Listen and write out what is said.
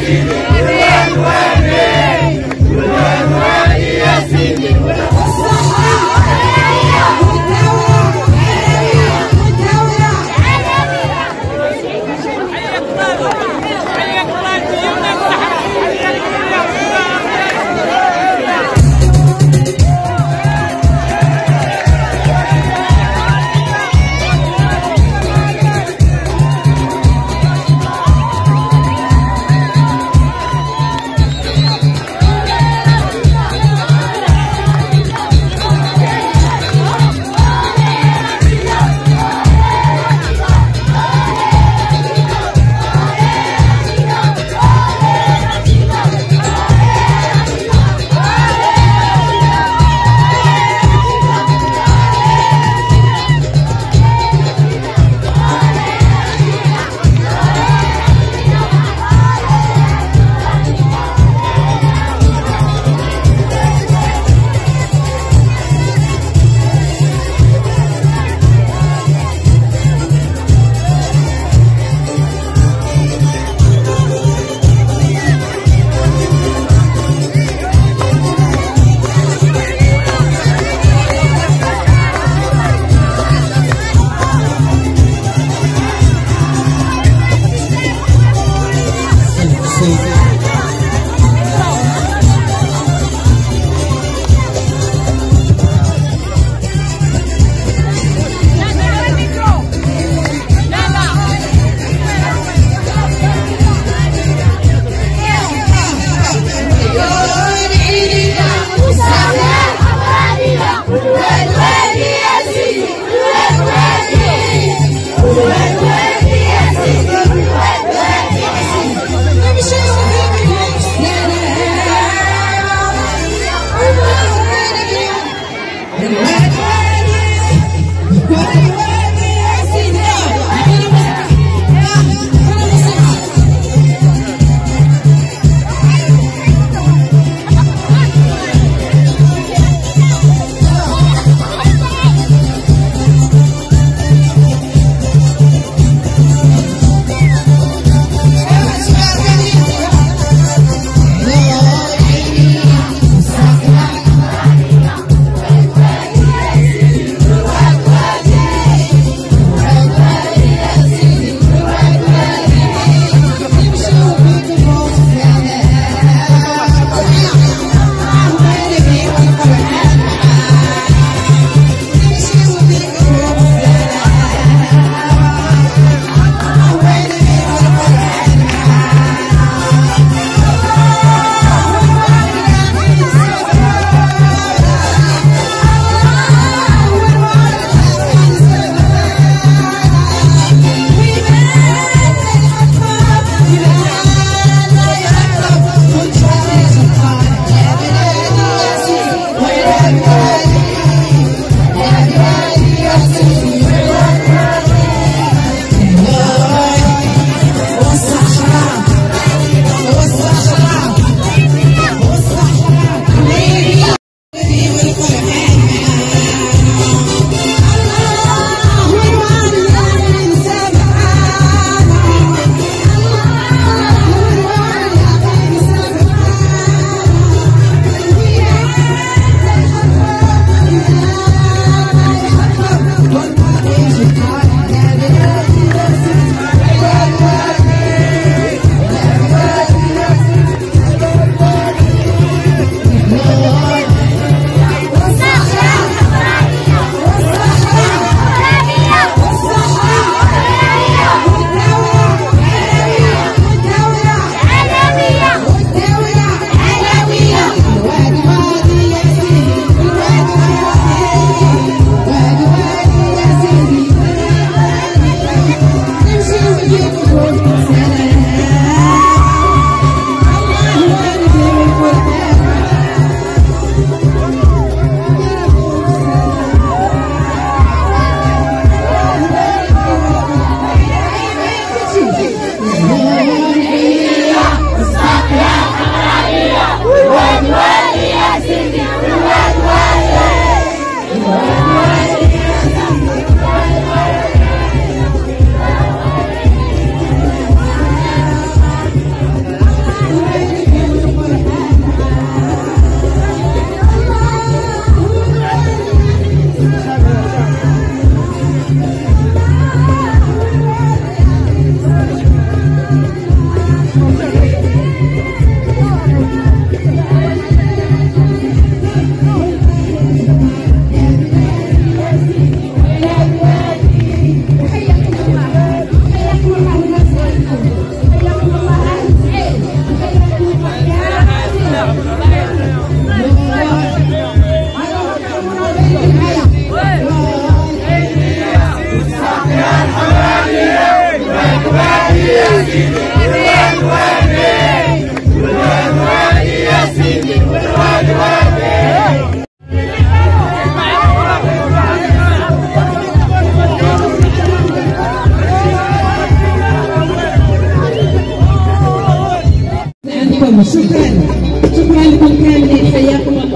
Let me show you Hallelujah. Shukran. Shukran, Comrade Sayakuma